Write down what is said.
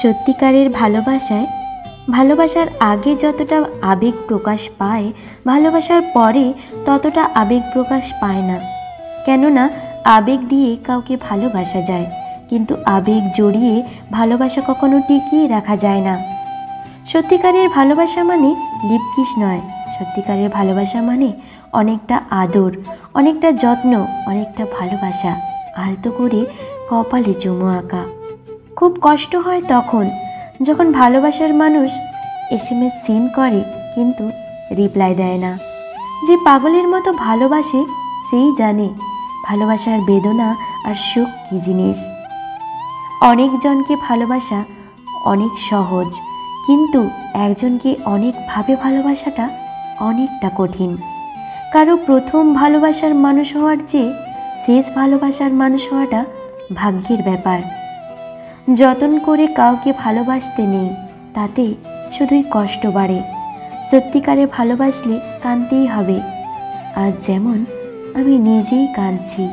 সত্যিকারের ভালোবাসায়, ভালোবাসার আগে যতটা আবেগ প্রকাশ পায়, ভালোবাসার পরে ততটা আবেগ প্রকাশ পায় না। কেননা, আবেগ দিয়ে কাউকে ভালোবাসা যায়, কিন্তু আবেগ জড়িয়ে ভালোবাসা কখনো টিকিয়ে রাখা যায় না। সত্যিকারের ভালোবাসা মানে লিপকিস নয়। সত্যিকারের ভালোবাসা মানে অনেকটা আদর, অনেকটা যত্ন, অনেকটা ভালোবাসা, আলতো করে কপালে চুমু আঁকা। খুব কষ্ট হয় তখন। যখন ভালোবাসার মানুষ এস এম এস সিন করে, কিন্তু রিপ্লাই দেয় না। যে পাগলের মতো ভালোবাসে, সেই জানে ভালোবাসার বেদনা আর সুখ কী জিনিস। অনেকজনকে ভালোবাসা অনেক সহজ, কিন্তু একজনকে অনেকভাবে ভালোবাসাটা অনেকটা কঠিন। কারও প্রথম ভালোবাসার মানুষ হওয়ার চেয়ে শেষ ভালোবাসার মানুষ হওয়াটা ভাগ্যের ব্যাপার। যতন করে কাউকে ভালোবাসতে নেই, তাতে শুধুই কষ্ট বাড়ে। সত্যিকারে ভালোবাসলে কাঁদতেই হবে। আজ যেমন আমি নিজেই কাঁদছি।